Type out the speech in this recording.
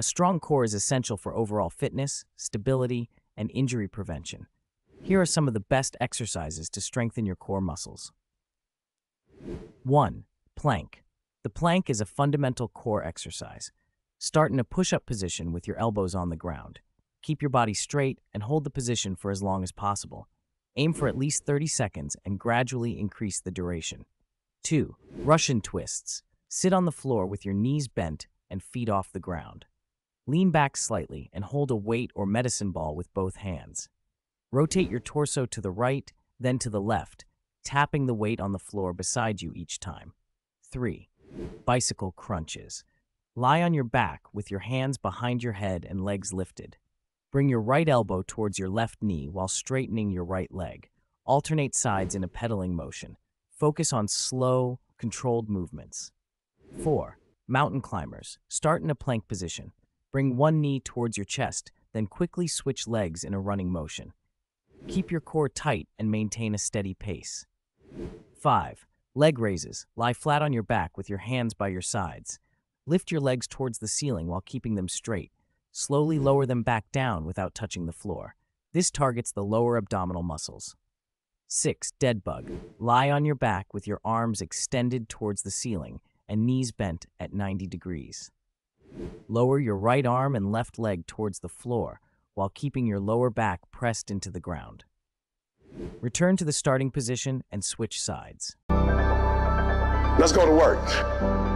A strong core is essential for overall fitness, stability, and injury prevention. Here are some of the best exercises to strengthen your core muscles. 1. Plank. The plank is a fundamental core exercise. Start in a push-up position with your elbows on the ground. Keep your body straight and hold the position for as long as possible. Aim for at least 30 seconds and gradually increase the duration. 2. Russian twists. Sit on the floor with your knees bent and feet off the ground. Lean back slightly and hold a weight or medicine ball with both hands. Rotate your torso to the right, then to the left, tapping the weight on the floor beside you each time. 3. Bicycle crunches. Lie on your back with your hands behind your head and legs lifted. Bring your right elbow towards your left knee while straightening your right leg. Alternate sides in a pedaling motion. Focus on slow, controlled movements. 4. Mountain climbers. Start in a plank position. Bring one knee towards your chest, then quickly switch legs in a running motion. Keep your core tight and maintain a steady pace. 5. Leg raises. Lie flat on your back with your hands by your sides. Lift your legs towards the ceiling while keeping them straight. Slowly lower them back down without touching the floor. This targets the lower abdominal muscles. 6. Dead bug. Lie on your back with your arms extended towards the ceiling and knees bent at 90 degrees. Lower your right arm and left leg towards the floor while keeping your lower back pressed into the ground. Return to the starting position and switch sides. Let's go to work.